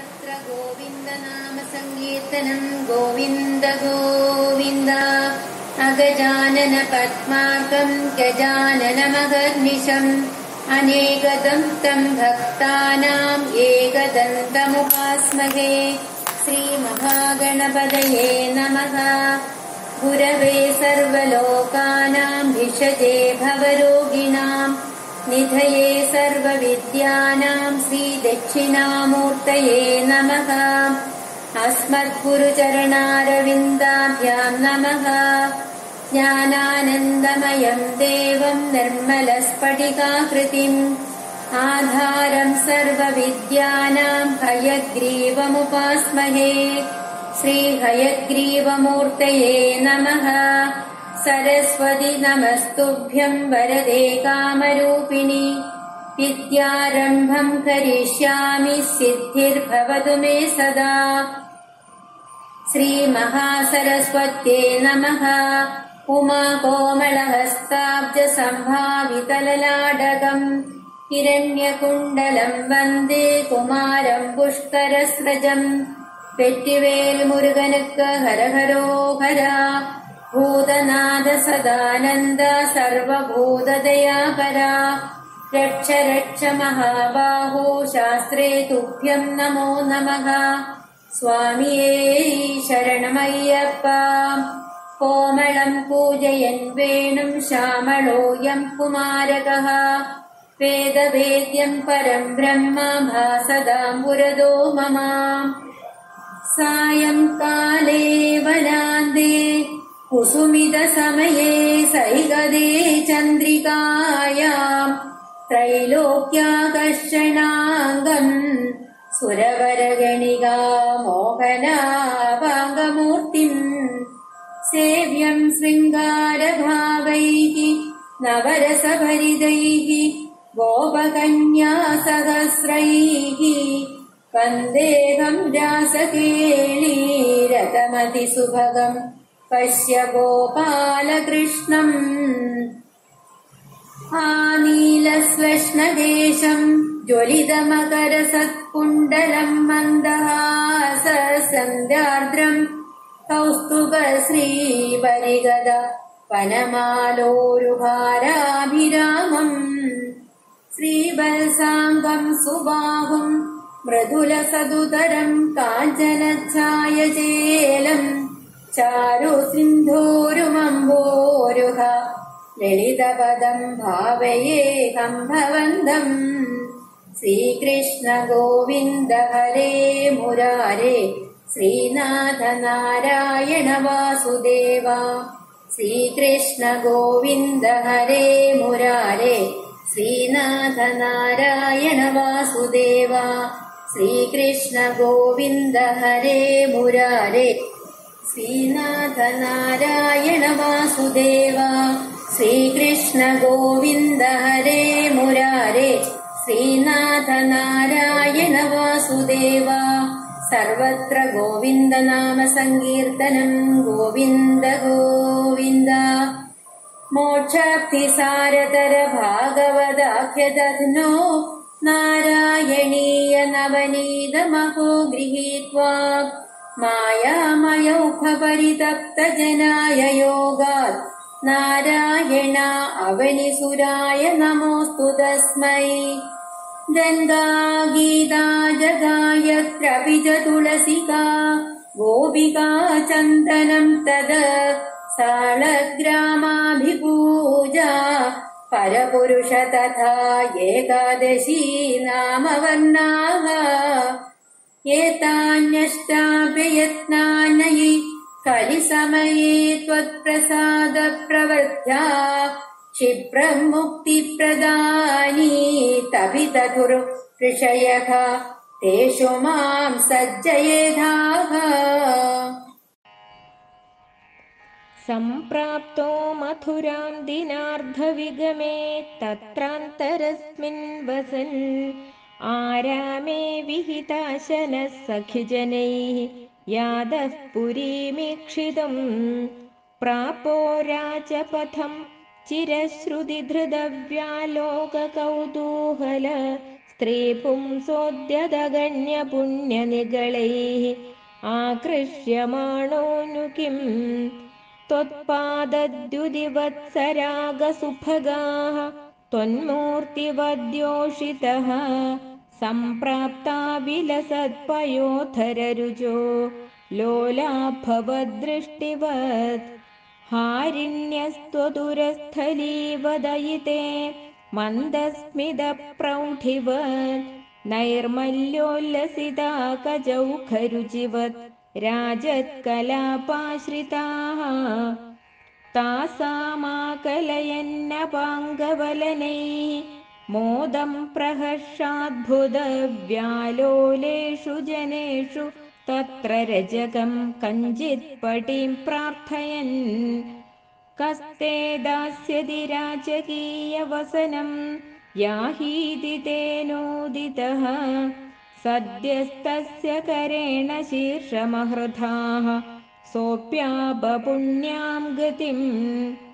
सर्वत्र गोविन्दनामसङ्कीर्तनम् गोविन्द गोविन्द। अगजानन पद्मार्गम् गजाननमगर्निशम् अनेकदन्तम् भक्तानाम् एकदन्तमुपास्महे श्रीमहागणपतये नमः। गुरवे सर्वलोकानाम् भिषजे भवरोगिणाम् निधये सर्वविद्यानाम् श्रीदक्षिणामूर्तये नमः। अस्मद्गुरुचरणारविन्दाभ्याम् नमः। ज्ञानानन्दमयम् देवम् निर्मलस्फटिकाकृतिम्। आधारम् सर्वविद्यानाम् हयग्रीवमुपास्महे। श्रीहयग्रीवमूर्तये नमः। सरस्वति नमस्तुभ्यम् वरदे कामरूपिणि विद्यारम्भम् करिष्यामि सिद्धिर्भवतु मे सदा श्रीमहासरस्वत्यै नमः उमाकोमलहस्ताब्जसम्भावितललाडगम् हिरण्यकुण्डलम् वन्दे कुमारम् पुष्करस्रजम् வெற்றிவேல் முருகனுக்கு ஹரஹரோஹரா भूतनाथसदानन्द सर्वभूतदया परा रक्ष रक्ष महाबाहो शास्त्रे तुभ्यम् नमो नमः। स्वामीये शरणमय्यप्प। कोमलम् पूजयन् वेणुम् श्यामलोऽयम् कुमारकः। वेदवेद्यम् परम् ब्रह्म भासदाम्बुरदो मम। सायम् काले वनान्दे कुसुमितसमये सैगदे चन्द्रिकायाम् त्रैलोक्याकर्षणाङ्गम् सुरवरगणिगा मोहनावाङ्गमूर्तिम् सेव्यम् शृङ्गारभावैः नवरसभरिदैः गोपकन्यासहस्रैः वन्देहम् रासकेळीरतमतिसुभगम् पश्य गोपालकृष्णम्। आनीलस्वश्नदेशम् ज्वलितमकरसत्कुण्डलम् मन्दहाससन्ध्यार्द्रम् कौस्तुभश्रीपरिगद वनमालोरुहाराभिरामम् श्रीबल्साङ्गम् सुबाहुम् मृदुलसदुतरम् काञ्चनच्छायचेलम् ചാരു സിന്ധൂരുമമ്പോരുഹ ലളിതപദം ഭാവയേഹം ഭവന്തം ശ്രീകൃഷ്ണ ഗോവിന്ദ ഹരേ മുരാരേ ശ്രീനാഥ നാരായണ വാസുദേവ ശ്രീകൃഷ്ണ ഗോവിന്ദ ഹരേ മുരാരേ ശ്രീനാഥ നാരായണ വാസുദേവ ശ്രീകൃഷ്ണ ഗോവിന്ദ ഹരേ മുരാരേ श्रीनाथ नारायण वासुदेव श्रीकृष्ण गोविन्द हरे मुरारे श्रीनाथ नारायण वासुदेव सर्वत्र गोविन्दनामसङ्कीर्तनम् गोविन्द गोविन्द मोक्षाप्तिसारतर भागवदाख्यदध्नो नारायणीय नवनीतमहो गृहीत्वा मायामयौखपरितप्तजनाय योगात्। नारायणा अवनिसुराय नमोऽस्तु तस्मै। गङ्गा गीता जगायत्रपि च तुलसिका गोपिका चन्दनम् तद साळग्रामाभिपूजा परपुरुष तथा एकादशी नामवर्णाः एतान्यष्टाभ्ययत्नान्ययि कलिसमये त्वत्प्रसादप्रवर्त्या क्षिप्रम् मुक्तिप्रदानी तपितधुर् ऋषयः तेषु माम् सज्जयेधाः सम्प्राप्तो मथुरां दिनार्धविगमे तत्रान्तरस्मिन् वसन् आरामे विहिताशनः सखिजनैः यादः पुरीमीक्षितं प्रापो राजपथं नु आकृष्यमाणोनुकिं त्वत्पादद्युदिवत्सरागसुभगाः त्वन्मूर्तिवद्योषितः सम्प्राप्ता विलसत्पयोधररुजो लोलाभवदृष्टिवत्। हारिण्यस्त्वदुरस्थलीवदयिते मन्दस्मितप्रौढिवत् नैर्मल्योल्लसिता कजौखरुचिवत् राजत्कलापाश्रिताः। तासामाकलयन्नपाङ्गवलनैः मोदं प्रहर्षाद्भुतव्यालोलेषु जनेषु तत्र रजकं कञ्चित्पटीं प्रार्थयन्। कस्ते दास्यति राजकीयवसनं याहीति तेनोदितः सद्यस्तस्य करेण शीर्षमहृथाः सोऽप्याबपुण्यां गतिम्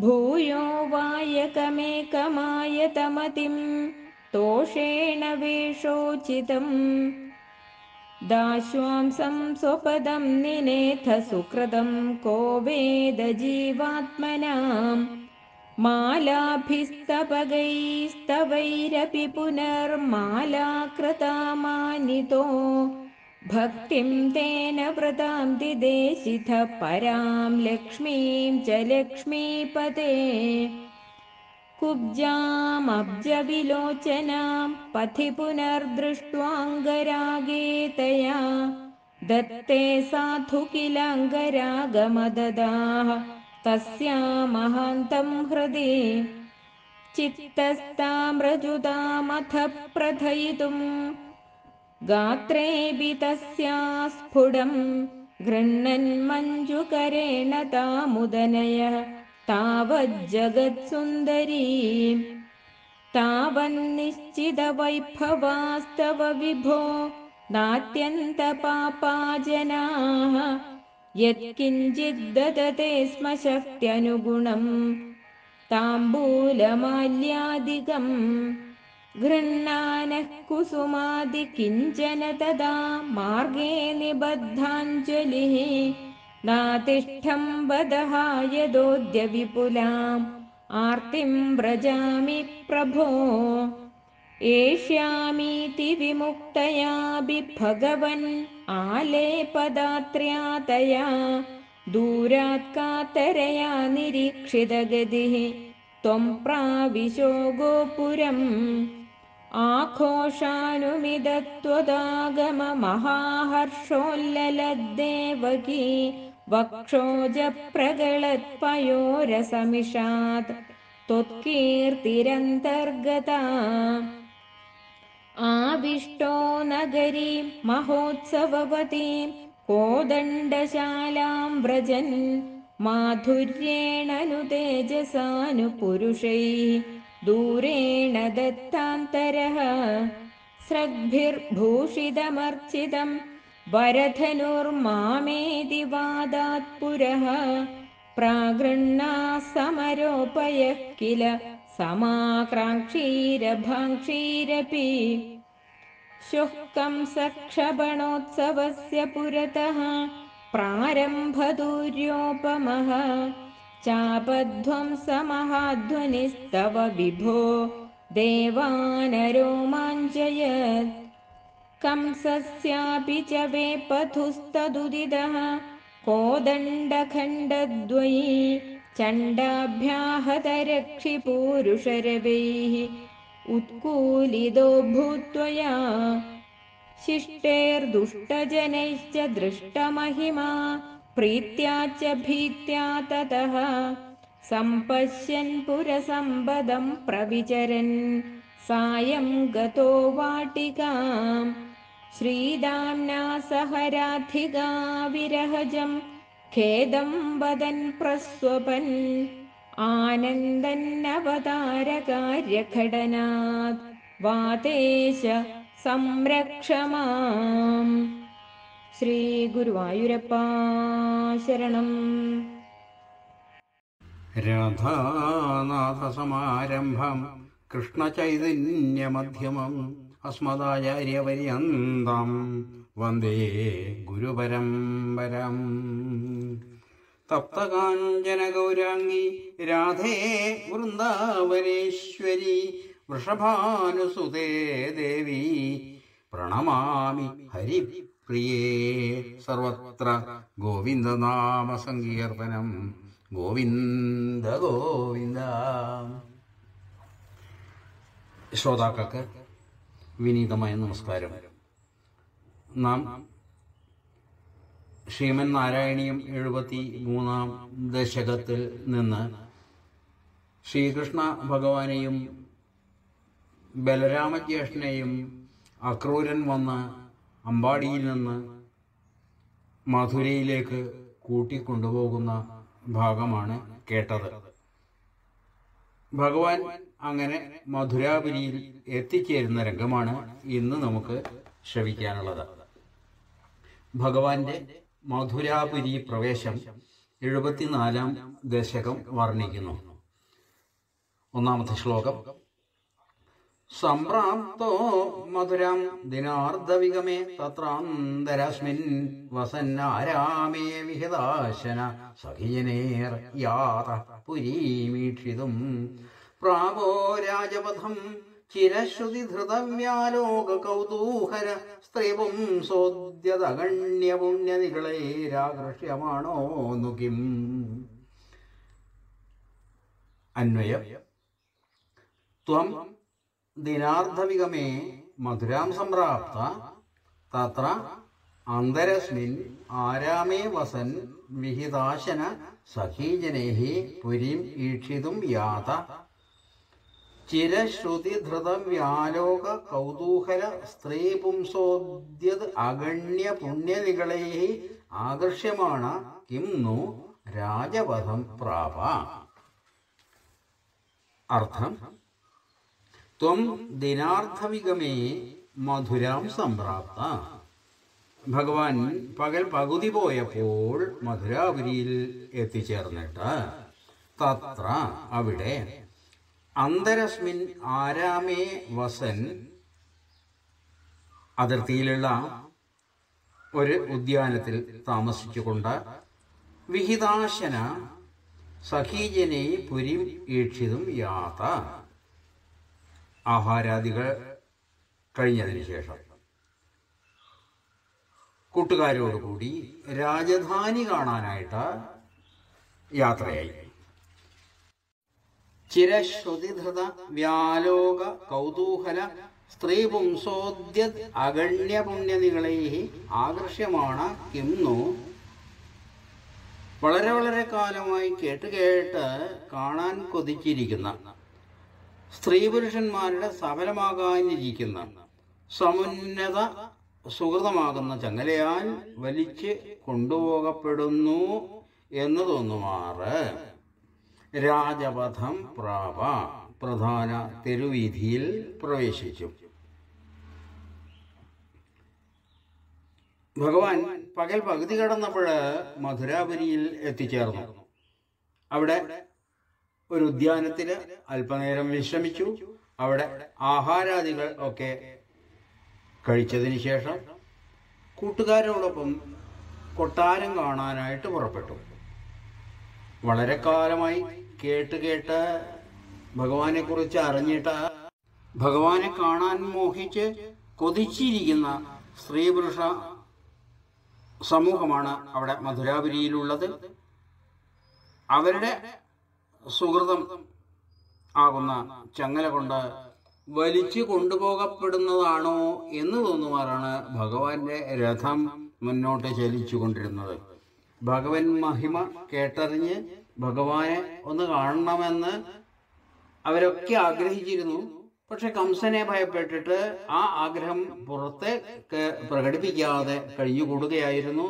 भूयो वायकमेकमायतमतिं तोषेण वेषोचितम् दाश्वांसं स्वपदं निनेथ सुकृतं को वेदजीवात्मनां मालाभिस्तपगैस्तवैरपि पुनर्मालाकृता मानितो भक्तिं तेन व्रतां दिदेशिथ परां लक्ष्मीं च लक्ष्मीपते। कुब्जामब्जविलोचनां पथि पुनर्दृष्ट्वाङ्गरागे तया दत्ते साधु किलाङ्गरागमददाः तस्यामहान्तं हृदि। चित्तस्ताम्रजुतामथ प्रथयितुम् गात्रेऽपि तस्या स्फुटं गृह्णन्मञ्जुकरेण तामुदनयः तावज्जगत्सुन्दरी तावन्निश्चितवैभवास्तव विभो नात्यन्तपापा जनाः यत्किञ्चिद्ददते स्म शक्त्यनुगुणं ताम्बूलमाल्यादिकम् गृह्णानः कुसुमादिकिञ्चन तदा मार्गे निबद्धाञ्जलिः नातिष्ठं यदोद्य विपुलाम् आर्तिं व्रजामि प्रभो। एष्यामीति विमुक्तयापि भगवन् आलेपदात्र्यातया दूरात् कातरया निरीक्षितगतिः त्वं प्राविशो गोपुरम् आघोषानुमिदत्वदागममहाहर्षोल्ललद्देवकी वक्षोजप्रगळत्पयोरसमिषात् त्वत्कीर्तिरन्तर्गता। आविष्टो नगरी महोत्सववतीं कोदण्डशालां व्रजन् माधुर्येण नु तेजसानुपुरुषैः दूरेण दत्तान्तरः स्रग्भिर्भूषितमर्चितं वरधनुर्मामेति वादात् पुरः प्रागृह्णा समरोपयः किल समाक्राङ्क्षीरभाङ्क्षीरपि। शुक्कं सक्षपणोत्सवस्य पुरतः प्रारम्भदूर्योपमः चापध्वंसमहाध्वनिस्तव विभो देवानरोमाञ्जयत्। कंसस्यापि च वेपथुस्तदुदितः कोदण्डखण्डद्वयी चण्डाभ्याहतरक्षिपूरुषरवैः उत्कूलितो भूत्वया। शिष्टेर्दुष्टजनैश्च दृष्टमहिमा प्रीत्या च भीत्या ततः सम्पश्यन् पुरसम्पदं प्रविचरन्। सायं गतो वाटिकाम् श्रीदाम्ना सह राधिका विरहजं खेदं वदन् प्रस्वपन्। आनन्दन्नवतारकार्यघटनात् वातेश संरक्ष माम् ശ്രീഗുരുവായൂരപ്പാ ശരണം. രാധാനാഥസമാരംഭം കൃഷ്ണചൈതന്യമധ്യമം അസ്മദാചാര്യപര്യന്തം വന്ദേ ഗുരുപരംപരം തപ്തകാഞ്ചനഗൗരാംഗി രാധേ വൃന്ദാവനേശ്വരി വൃഷഭാനുസുതേ ദേവി പ്രണമാമി ഹരിപ്രിയേ സർവത്ര ഗോവിന്ദനാമ ഗോവിന്ദ ഗോവിന്ദ. ശ്രോതാക്കൾക്ക് വിനീതമായ നമസ്കാരം. നാം ശ്രീമൻ നാരായണീയം എഴുപത്തി മൂന്നാം ദശകത്തിൽ നിന്ന് ശ്രീകൃഷ്ണ ഭഗവാനെയും ബലരാമജ്യേഷ്ഠനെയും അക്രൂരൻ വന്ന് അമ്പാടിയിൽ നിന്ന് മധുരയിലേക്ക് കൂട്ടിക്കൊണ്ടുപോകുന്ന ഭാഗമാണ് കേട്ടത്. ഭഗവാൻ അങ്ങനെ മധുരാപുരിയിൽ എത്തിച്ചേരുന്ന രംഗമാണ് ഇന്ന് നമുക്ക് ശ്രവിക്കാനുള്ളത്. ഭഗവാന്റെ മധുരാപുരി പ്രവേശം എഴുപത്തിനാലാം ദശകം വർണിക്കുന്നു. ഒന്നാമത്തെ ശ്ലോകം. സംപ്രാപ്തോ മധുരാം ദിനാർദ്ധവിഗമേ തത്രാന്തരസ്മിൻ വസന്നാരാമേ വിഹിതാശന സഖിജനേർ യാത പുരീമീക്ഷിതും. പ്രാവോ രാജപഥം ചിരശ്രുതിധൃതവ്യാലോക കൗതൂഹര സ്ത്രീപും സോദ്യതഗണ്യ പുണ്യനികളൈരാകൃഷ്യമാണോ നുകിം അന്വയം. ത്വം ദിനാർദ്ധവിഗമേ മധുരാം സംപ്രാപ്ത. തത്ര അന്തരസ്മിൻ ആരാമേ വസൻ വിഹിതാശന സഖീജനൈः പുരീം ഈക്ഷിതും യാത. ചിരശ്രുതിധൃതവ്യാലോക കൗതൂഹല സ്ത്രീപുംസോദ്യത് അഗണ്യ പുണ്യനികളൈः ആകർഷ്യമാണ് കിം നു രാജപഥം പ്രാപ. അർത്ഥം ത്വം ദിനാർത്ഥവിഗമേ മധുരാം സംപ്രാപ്ത. ഭഗവാൻ പകൽ പകുതി പോയപ്പോൾ മധുരാപുരിയിൽ എത്തിച്ചേർന്നിട്ട് തത്ര അവിടെ അന്തരസ്മിൻ ആരാമേ വസൻ അതിർത്തിയിലുള്ള ഒരു ഉദ്യാനത്തിൽ താമസിച്ചുകൊണ്ട് വിഹിതാശന സഖീജനെ പുരിം ഈക്ഷിതും യാത. ആഹാരാദികൾ കഴിഞ്ഞതിന് ശേഷം. കൂട്ടുകാരോടുകൂടി രാജധാനി കാണാനായിട്ട് യാത്രയായി. ചിരശ്രുതിധൃത വ്യാലോക കൗതൂഹല സ്ത്രീപുംസോദ്യ അഗണ്യപുണ്യനികളെ ആകർഷ്യമാണ് കിന്നു വളരെ വളരെ കാലമായി കേട്ട് കേട്ട് കാണാൻ കൊതിച്ചിരിക്കുന്ന സ്ത്രീ പുരുഷന്മാരുടെ സഫലമാകാനിരിക്കുന്ന സമുന്നത സുഹൃതമാകുന്ന ചങ്ങലയാൽ വലിച്ച് കൊണ്ടുപോകപ്പെടുന്നു എന്ന് തോന്നുമാറ് രാജപഥം പ്രാപ പ്രധാന തെരുവീതിയിൽ പ്രവേശിച്ചു. ഭഗവാൻ പകൽ പകുതി കടന്നപ്പോൾ മധുരാപുരിയിൽ എത്തിച്ചേർന്നു. അവിടെ ഒരു ഉദ്യാനത്തിൽ അല്പനേരം വിശ്രമിച്ചു. അവിടെ ആഹാരാദികൾ ഒക്കെ കഴിച്ചതിന് ശേഷം കൂട്ടുകാരോടൊപ്പം കൊട്ടാരം കാണാനായിട്ട് പുറപ്പെട്ടു. വളരെ കാലമായി കേട്ട് കേട്ട് ഭഗവാനെ കുറിച്ച് അറിഞ്ഞിട്ട് ഭഗവാനെ കാണാൻ മോഹിച്ച് കൊതിച്ചിരിക്കുന്ന സ്ത്രീ പുരുഷ സമൂഹമാണ് അവിടെ മധുരാപുരിയിലുള്ളത്. അവരുടെ സുഹൃതം ആകുന്ന ചങ്ങല കൊണ്ട് വലിച്ചു കൊണ്ടുപോകപ്പെടുന്നതാണോ എന്ന് തോന്നുമാറാണ് ഭഗവാന്റെ രഥം മുന്നോട്ട് ചലിച്ചു കൊണ്ടിരുന്നത് ഭഗവൻ മഹിമ കേട്ടറിഞ്ഞ് ഭഗവാനെ ഒന്ന് കാണണമെന്ന് അവരൊക്കെ ആഗ്രഹിച്ചിരുന്നു. പക്ഷെ കംസനെ ഭയപ്പെട്ടിട്ട് ആ ആഗ്രഹം പുറത്തെ പ്രകടിപ്പിക്കാതെ കഴിഞ്ഞുകൂടുകയായിരുന്നു.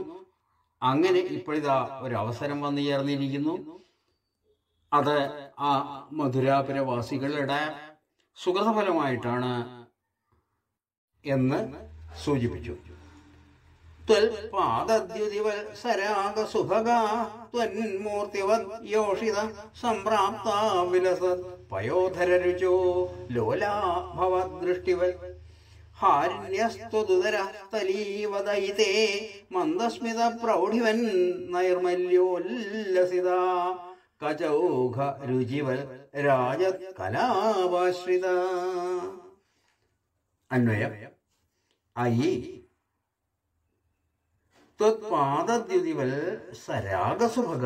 അങ്ങനെ ഇപ്പോഴിതാ ഒരു അവസരം വന്നു ചേർന്നിരിക്കുന്നു. അത് ആ മധുരാപുരവാസികളുടെ സുഗതഫലമായിട്ടാണ് എന്ന് സൂചിപ്പിച്ചു. യോഷിത സംപ്രാപ്താ വിലസ മന്ദസ്മിത പ്രൗഢിവൻ നൈർമല്യോല്ലസിത കചൗഘ രുചിവൽ രാജ കലാവാശ്രിത അന്വയം. അയി. ത്വത്പാദദ്യുതിവൽ സരാഗസുഭഗ.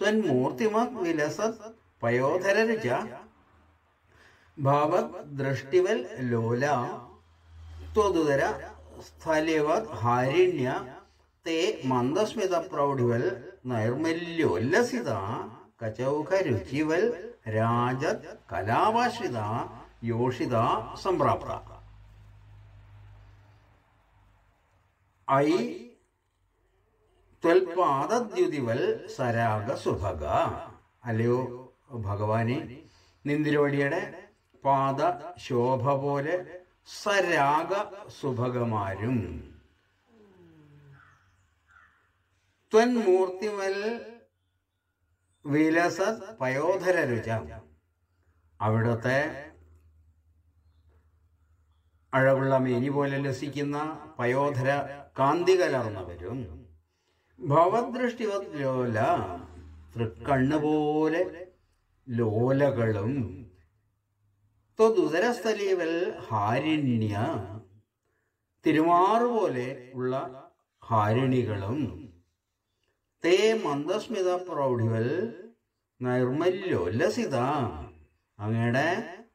ത്വന്മൂർത്തിമത് വിലസത് പയോധരരുച. ഭാവത് ദൃഷ്ടിവൽ ലോല. ത്വതുതര സ്ഥലിവത് ഹാരിണ്യ. തേ മന്ദസ്മിത പ്രൗഢിവൽ നൈർമല്യോല്ലസിത കചൗഖ രുചിവൽ രാജത് കലാവാശ്രിത യോഷിത സംപ്രാപ്ത. ഐ ത്വൽപാദദ്യുതിവൽ സരാഗ സുഭഗ അല്ലയോ ഭഗവാനെ നിന്തിരവടിയുടെ പാദ ശോഭ പോലെ സരാഗ സുഭഗമാരും ത്വന്മൂർത്തിവൽ വിലസത് പയോധര രുച അവിടുത്തെ അഴകുള്ള മേനി പോലെ ലസിക്കുന്ന പയോധര കാന്തി കലർന്നവരും ഭവദൃഷ്ടിവത് ലോല തൃക്കണ്ണ് പോലെ ലോലകളും. ത്വദുദരസ്ഥലീവൽ ഹാരിണ്യ. തിരുമാറുപോലെ ഉള്ള ഹാരിണികളും. തേ മന്ദസ്മിത പ്രൗഢിവൽ നൈർമല്യോല്ലസിത അങ്ങയുടെ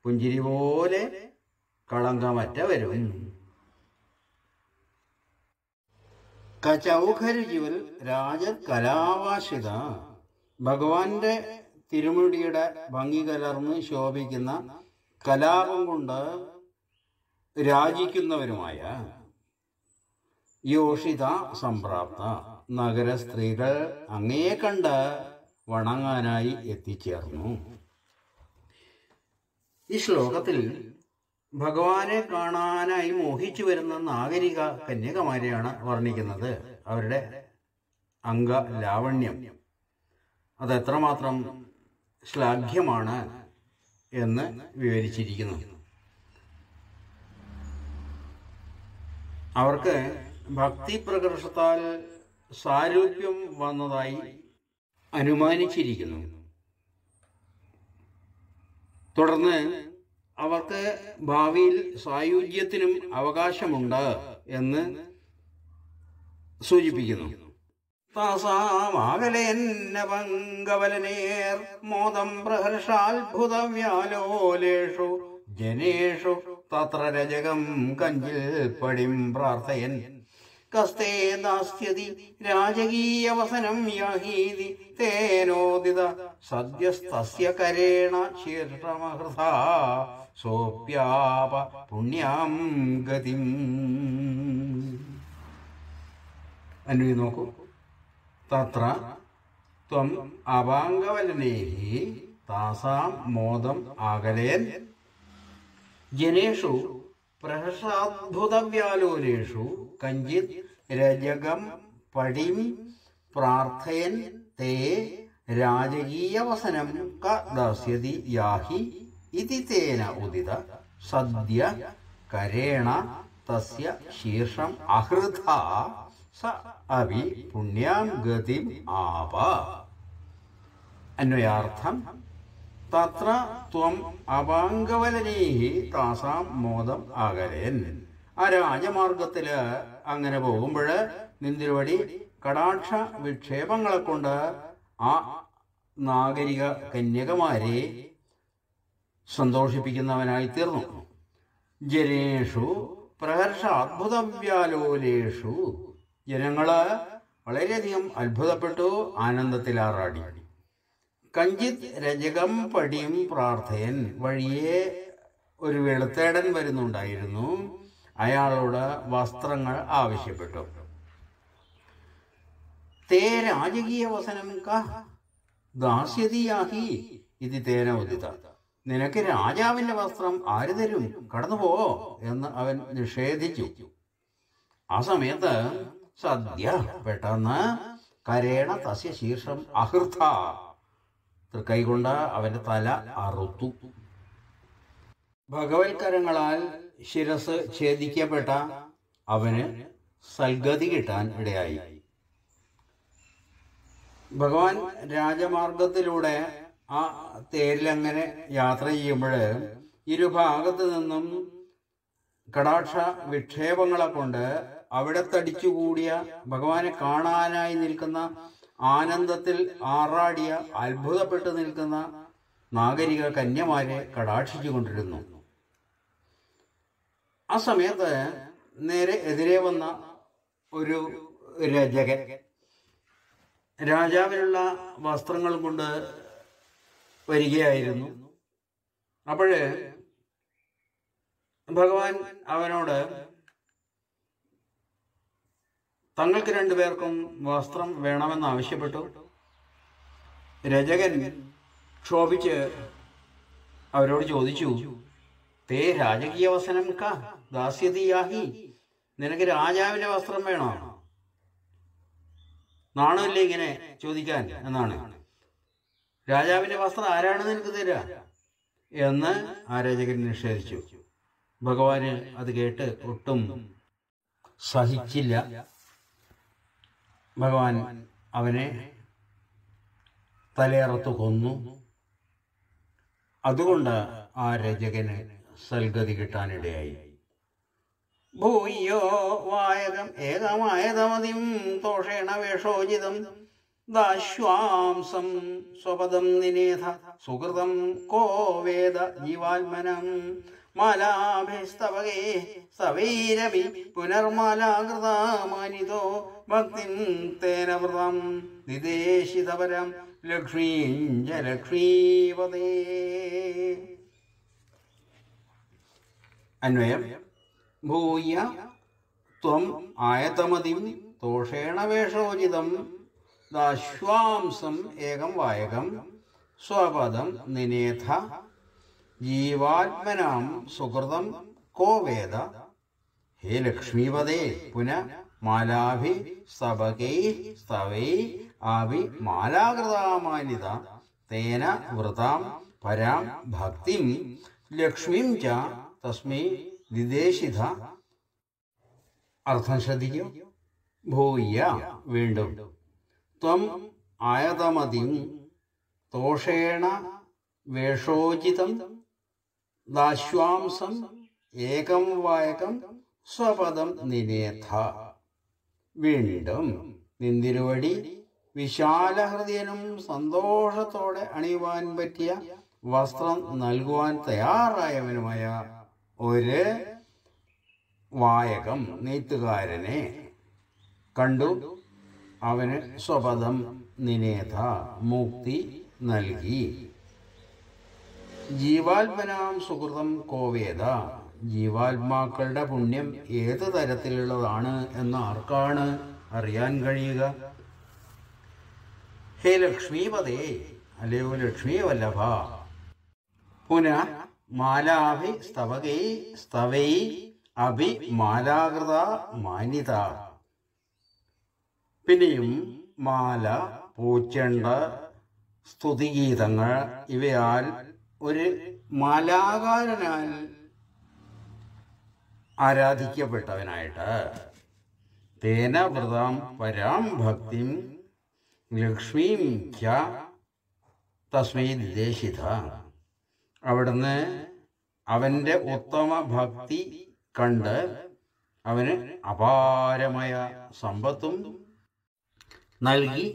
പുഞ്ചിരി പോലെ കളങ്കമറ്റ കളങ്കമറ്റവരും കചൗഖരുജിവൽ രാജകലാവാശിത ഭഗവാന്റെ തിരുമുടിയുടെ ഭംഗി കലർന്ന് ശോഭിക്കുന്ന കലാപം കൊണ്ട് രാജിക്കുന്നവരുമായ യോഷിത സംപ്രാപ്ത. നഗര സ്ത്രീകൾ അങ്ങേ കണ്ട് വണങ്ങാനായി എത്തിച്ചേർന്നു. ഈ ശ്ലോകത്തിൽ ഭഗവാനെ കാണാനായി മോഹിച്ചു വരുന്ന നാഗരിക കന്യകമാരെയാണ് വർണിക്കുന്നത്. അവരുടെ അംഗ ലാവണ്യം. അത് എത്രമാത്രം ശ്ലാഘ്യമാണ് എന്ന് വിവരിച്ചിരിക്കുന്നു. അവർക്ക് ഭക്തി പ്രകർഷത്താൽ സാരൂപ്യം വന്നതായി അനുമാനിച്ചിരിക്കുന്നു. തുടർന്ന് അവർക്ക് ഭാവിയിൽ സായുജ്യത്തിനും അവകാശമുണ്ട് എന്ന് സൂചിപ്പിക്കുന്നു. താസാമാകലേന്നപങ്കവലനേർ മോദം പ്രഹർഷാത്ഭുതവ്യാലോലേഷു ജനേഷു തത്ര രജകം കഞ്ചിൽ പടിം പ്രാർത്ഥയൻ കസ്തേ ദാസ്യതി രാജകീയവസനം യഹീതി തേനോദിത. സദ്യസ്തസ്യ കരേണ ശീർഷമഹൃത സോപ്യാപ പുണ്യാം ഗതിം. അന്വയി നോക്കൂ. തത്ര ത്വം അപാംഗവലനേഹി താസാം മോദം ആകലേൻ. ജനേഷു പ്രഹസാദ്ഭുതവ്യാലോലേഷു കഞ്ചിത് രജകം പടിം പ്രാർത്ഥയൻ തേ രാജകീയവസനം ക ദാസ്യതി യാഹി ഇതി തേന ഉദിത സദ്യ കരേണ തസ്യ ശീർഷം അഹൃത സ അഭി പുണ്യാം ഗതിം ആപ അന്വയാർത്ഥം തത്ര ത്വം അപാംഗവലനീഹി താസാം മോദം അകലേൻ. ആ രാജമാർഗത്തിൽ അങ്ങനെ പോകുമ്പോൾ നിന്തിരുവടി കടാക്ഷ വിക്ഷേപങ്ങളെ കൊണ്ട് ആ നാഗരിക കന്യകമാരെ സന്തോഷിപ്പിക്കുന്നവനായി തീർന്നു ജനേഷു പ്രഹർഷ അത്ഭുതവ്യാലോലേഷു. ജനങ്ങൾ വളരെയധികം അത്ഭുതപ്പെട്ടു ആനന്ദത്തിലാറാടി. കഞ്ചിത് രജകം പടിയും പ്രാർത്ഥയൻ വഴിയെ ഒരു വെളുത്തേടൻ വരുന്നുണ്ടായിരുന്നു. അയാളോട് വസ്ത്രങ്ങൾ ആവശ്യപ്പെട്ടു. തേ രാജകീയ വസനം ദാസ്യതിയാഹി ഇത് തേന ഉദിത. നിനക്ക് രാജാവിന്റെ വസ്ത്രം ആര് തരും? കടന്നുപോ എന്ന് അവൻ നിഷേധിച്ചു. ആ സമയത്ത് സദ്യ പെട്ടെന്ന് കരേണ തസ്യ ശീർഷം അഹൃത കൈകൊണ്ട് അവന്റെ തല അറുത്തു. ഭഗവത്കരങ്ങളാൽ ശിരസ് ഛേദിക്കപ്പെട്ട അവന് സൽഗതി കിട്ടാൻ ഇടയായി. ഭഗവാൻ രാജമാർഗത്തിലൂടെ ആ തേരിലങ്ങനെ യാത്ര ചെയ്യുമ്പോൾ ഇരുഭാഗത്ത് നിന്നും കടാക്ഷ വിക്ഷേപങ്ങളെ കൊണ്ട് അവിടെ തടിച്ചുകൂടിയ ഭഗവാനെ കാണാനായി നിൽക്കുന്ന ആനന്ദത്തിൽ ആറാടിയ അത്ഭുതപ്പെട്ടു നിൽക്കുന്ന നാഗരിക കന്യമാരെ കടാക്ഷിച്ചു കൊണ്ടിരുന്നു ആ സമയത്ത് നേരെ എതിരെ വന്ന ഒരു രചകൻ രാജാവിനുള്ള വസ്ത്രങ്ങൾ കൊണ്ട് വരികയായിരുന്നു. അപ്പോഴ് ഭഗവാൻ അവനോട് തങ്ങൾക്ക് രണ്ടുപേർക്കും വസ്ത്രം വേണമെന്ന് ആവശ്യപ്പെട്ടു. രചകൻ ക്ഷോഭിച്ച് അവരോട് ചോദിച്ചു തേ രാജകീയ വസനം ക ദാസ്യതിയാഹി. നിനക്ക് രാജാവിന്റെ വസ്ത്രം വേണോ? നാണമില്ലേ ഇങ്ങനെ ചോദിക്കാൻ എന്നാണ്. രാജാവിന്റെ വസ്ത്രം ആരാണ് നിനക്ക് തരിക എന്ന് ആരാചകൻ രചകൻ നിഷേധിച്ചു. ഭഗവാന് അത് കേട്ട് ഒട്ടും സഹിച്ചില്ല. ഭഗവാൻ അവനെ തലയറത്ത് കൊന്നു. അതുകൊണ്ട് ആ രചകന് സൽഗതി കിട്ടാനിടയായി. ഭൂയോ വായകം ഏകമായതമതിം തോഷേണ വേഷോചിതം ദാശ്വാംസം സ്വപദം നിനേധ സുഹൃതം കോ വേദ ജീവാത്മനം മാലാഭിസ്തവകേ സവൈരവി പുനർമാലാകൃതമാനിതോ ഭക്തിം തേന നിദേശിതപരം ലക്ഷ്മീഞ്ച ലക്ഷ്മീപതേ അന്വയം. ഭൂയ ത്വം ആയതമതിം തോഷേണ വേഷോചിതം. ദാശ്വാംസം ഏകം വായകം. സ്വപദം നിനേഥ ജീവാത്മനാം സുഹൃതം കോ വേദ. ഹേ ലക്ഷ്മീപദേ പുന മാലാഭി സ്തവകൈ സ്തവൈ ആവി മാലാകൃതാമാനിത. തേന വൃതാം പരാം ഭക്തിം ലക്ഷ്മീം ച തസ്മൈ വിദേശിത അർത്ഥം ശ്രദ്ധിക്കും. ഭൂയ വീണ്ടും. ത്വം ആയതമതിം. തോഷേണ വേഷോചിതം. ദാശ്വാംസം ഏകം വായകം സ്വപദം നിനേഥ. വീണ്ടും നിന്തിരുവടി വിശാലഹൃദയനും സന്തോഷത്തോടെ അണിയുവാൻ പറ്റിയ വസ്ത്രം നൽകുവാൻ തയ്യാറായവനുമായ ഒരു വായകം നെയ്ത്തുകാരനെ കണ്ടു. അവന് സ്വപദം നിനേഥ മുക്തി നൽകി. ജീവാത്മനാം സുഹൃതം കോവേദ. ജീവാത്മാക്കളുടെ പുണ്യം ഏത് തരത്തിലുള്ളതാണ് എന്ന് ആർക്കാണ് അറിയാൻ കഴിയുക? ഹേ ലക്ഷ്മീപതേ. അല്ലയോ ലക്ഷ്മീ വല്ലഭ പുനഃ മാലാഭി സ്തവകൈ സ്തവൈ അഭി മാലാകൃത മാനിത. പിന്നെയും മാല പൂച്ചണ്ട സ്തുതിഗീതങ്ങൾ ഇവയാൽ ഒരു മാലാകാരനാൽ ആരാധിക്കപ്പെട്ടവനായിട്ട്. തേന വ്രതാം പരാം ഭക്തിം ലക്ഷ്മീം ഖ്യ തസ്മൈ നിദേശിത അവിടുന്ന് അവന്റെ ഉത്തമ ഭക്തി കണ്ട് അവന് അപാരമായ സമ്പത്തും നൽകി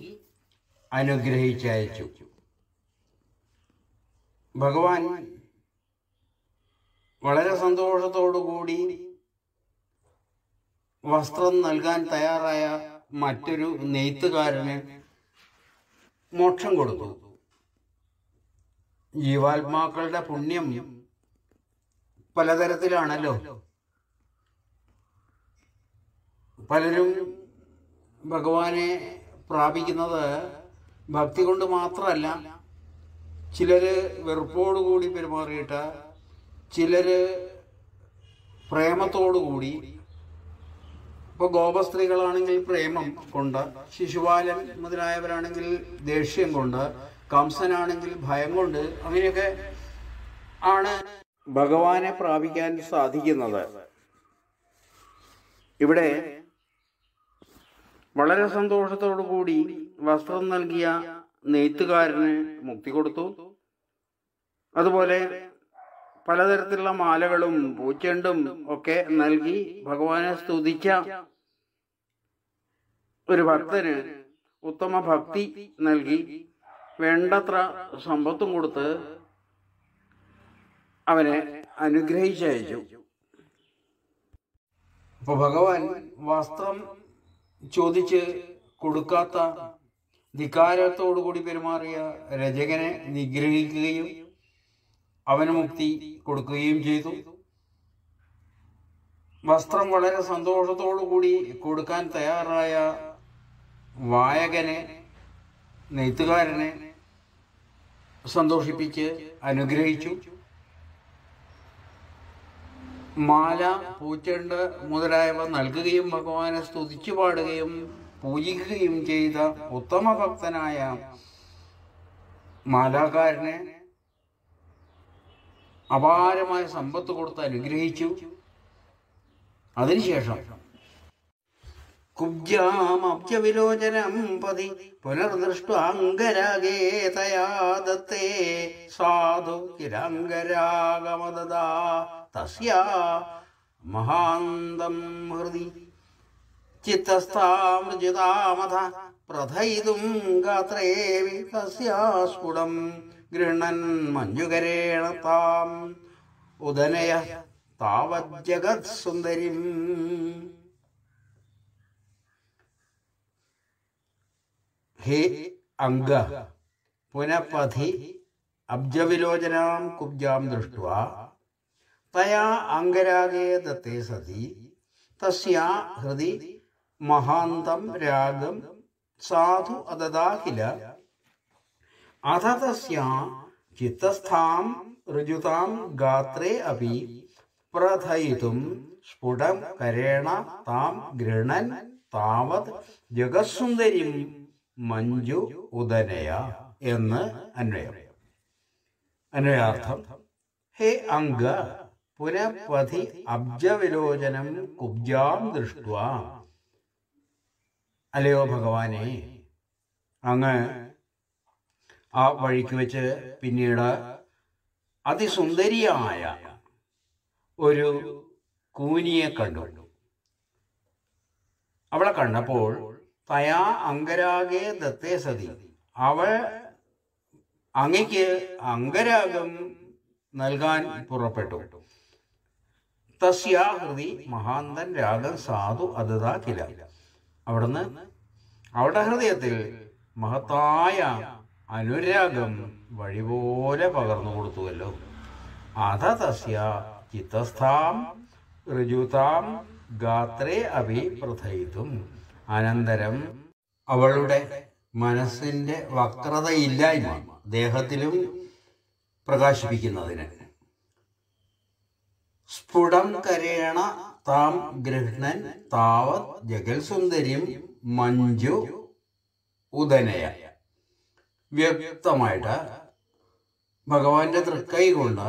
അനുഗ്രഹിച്ചയച്ചു. ഭഗവാൻ വളരെ സന്തോഷത്തോടു കൂടി വസ്ത്രം നൽകാൻ തയ്യാറായ മറ്റൊരു നെയ്ത്തുകാരന് മോക്ഷം കൊടുത്തു. ജീവാത്മാക്കളുടെ പുണ്യം പലതരത്തിലാണല്ലോ. പലരും ഭഗവാനെ പ്രാപിക്കുന്നത് ഭക്തി കൊണ്ട് മാത്രമല്ല ചിലര് വെറുപ്പോടുകൂടി പെരുമാറിയിട്ട് ചിലര് പ്രേമത്തോടുകൂടി ഇപ്പോൾ ഗോപസ്ത്രീകളാണെങ്കിൽ പ്രേമം കൊണ്ട് ശിശുപാലൻ മുതലായവരാണെങ്കിൽ ദേഷ്യം കൊണ്ട് കംസനാണെങ്കിൽ ഭയം കൊണ്ട് അങ്ങനെയൊക്കെ ആണ് ഭഗവാനെ പ്രാപിക്കാൻ സാധിക്കുന്നത്. ഇവിടെ വളരെ സന്തോഷത്തോടു കൂടി വസ്ത്രം നൽകിയ നെയ്ത്തുകാരന് മുക്തി കൊടുത്തു. അതുപോലെ പലതരത്തിലുള്ള മാലകളും പൂച്ചെണ്ടും ഒക്കെ നൽകി ഭഗവാനെ സ്തുതിച്ച ഒരു ഭക്തന് ഉത്തമ ഭക്തി നൽകി. വേണ്ടത്ര സമ്പത്തും കൊടുത്ത് അവനെ അനുഗ്രഹിച്ചയച്ചു. അപ്പൊ ഭഗവാൻ വസ്ത്രം ചോദിച്ച് കൊടുക്കാത്ത ധിക്കാരത്തോടുകൂടി പെരുമാറിയ രചകനെ നിഗ്രഹിക്കുകയും അവന് മുക്തി കൊടുക്കുകയും ചെയ്തു. വസ്ത്രം വളരെ കൂടി കൊടുക്കാൻ തയ്യാറായ വായകനെ നെയ്ത്തുകാരനെ സന്തോഷിപ്പിച്ച് അനുഗ്രഹിച്ചു. മാല പൂച്ചെണ്ട് മുതലായവ നൽകുകയും ഭഗവാനെ സ്തുതിച്ചു പാടുകയും പൂജിക്കുകയും ചെയ്ത ഉത്തമ ഭക്തനായ മാലാകാരനെ അപാരമായ സമ്പത്ത് കൊടുത്ത് അനുഗ്രഹിച്ചു. അതിനുശേഷം കുബ്ജാമബ്ജവിലോചനം പതി പുനർദൃഷ്ടാംഗരാഗേ തയാ ദത്തേ സാധു കിരാംഗരാഗമദദാ തസ്യാ മഹാന്തം ഹൃദി. ചിത്തസ്ഥാമൃജിതാമഥ പ്രഥയിതും ഗാത്രേ തസ്യാസ്ഫുടം ഗൃഹണൻ മഞ്ജുകരേണ താം. ഉദനയ താവജ്ജഗത് ഹേ അംഗ. പുനഃപഥി അബ്ജവിലോചനാം കുബ്ജാം ദൃഷ്ട്വാ. തയാ അംഗരാഗേ ദത്തേ സതി. തസ്യാ ഹൃദി മഹാന്തം രാഗം സാധു അദദാഖില അഥ തസ്യാ ചിത്തസ്ഥാം ഋജുതാം ഗാത്രേ അപി. പ്രഥയിതും സ്ഫുടം കരേണ താം ഗൃണൻ താവത് ജഗസുന്ദരിം മഞ്ജു ഉദനയ എന്ന് അന്വയം. അന്വയാർത്ഥം ഹേ അംഗ പുനഃപഥി അബ്ജവിലോചനം കുബ്ജാം ദൃഷ്ട അലയോ ഭഗവാനെ അങ്ങ് ആ വഴിക്ക് വെച്ച് പിന്നീട് അതിസുന്ദരിയായ ഒരു കൂനിയെ കണ്ടു. അവളെ കണ്ടപ്പോൾ തയാ അങ്കരാഗേ ദത്തേ സതി. അവൾ അങ്ങയ്ക്ക് അംഗരാഗം നൽകാൻ പുറപ്പെട്ടു. തസ്യാ ഹൃതി മഹാന്തൻ രാഗം സാധു അതതാക്കില്ല അവിടുന്ന് അവളുടെ ഹൃദയത്തിൽ മഹത്തായ അനുരാഗം വഴിപോലെ പകർന്നു കൊടുത്തുവല്ലോ. അധ തസ്യ ചിത്തസ്ഥാം ഋജുതാം ഗാത്രേ അഭി പ്രഥയിതും. അനന്തരം അവളുടെ മനസ്സിന്റെ വക്രതയില്ലായ്മ ദേഹത്തിലും പ്രകാശിപ്പിക്കുന്നതിന്. സ്ഫുടം കരേണ താം ഗൃഹ്ണൻ താവത് ജഗൽസുന്ദരിയും മഞ്ജു ഉദനയ. വ്യക്തമായിട്ട് ഭഗവാന്റെ തൃക്കൈ കൊണ്ട്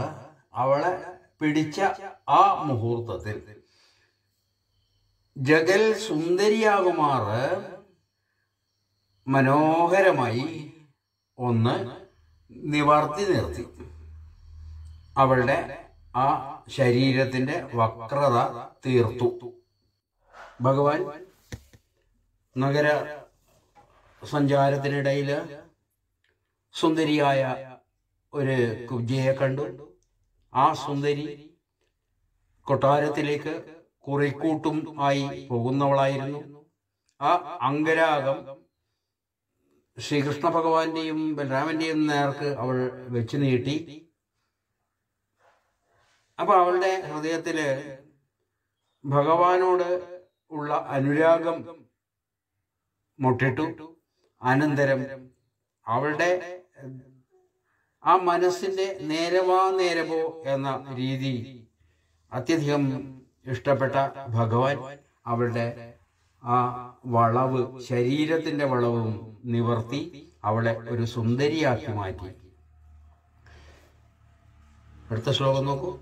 അവളെ പിടിച്ച ആ മുഹൂർത്തത്തിൽ ജഗൽ സുന്ദരിയാകുമാറ് മനോഹരമായി ഒന്ന് നിവർത്തി നിർത്തി. അവളുടെ ആ ശരീരത്തിന്റെ വക്രത തീർത്തു. ഭഗവാൻ നഗര സഞ്ചാരത്തിനിടയിൽ സുന്ദരിയായ ഒരു കുബ്ജയെ കണ്ടു. ആ സുന്ദരി കൊട്ടാരത്തിലേക്ക് കുറിക്കൂട്ടും ആയി പോകുന്നവളായിരുന്നു. ആ അംഗരാഗം ശ്രീകൃഷ്ണ ഭഗവാന്റെയും ബലരാമന്റെയും നേർക്ക് അവൾ വെച്ചു നീട്ടി. അപ്പൊ അവളുടെ ഹൃദയത്തിൽ ഭഗവാനോട് ഉള്ള അനുരാഗം മുട്ടിട്ടു. അനന്തരം അവളുടെ ആ മനസ്സിന്റെ നേരവാ നേരവോ എന്ന രീതി അത്യധികം ഇഷ്ടപ്പെട്ട ഭഗവാൻ അവളുടെ ആ വളവ് ശരീരത്തിന്റെ വളവും നിവർത്തി അവളെ ഒരു സുന്ദരിയാക്കി മാറ്റി. അടുത്ത ശ്ലോകം നോക്കൂ.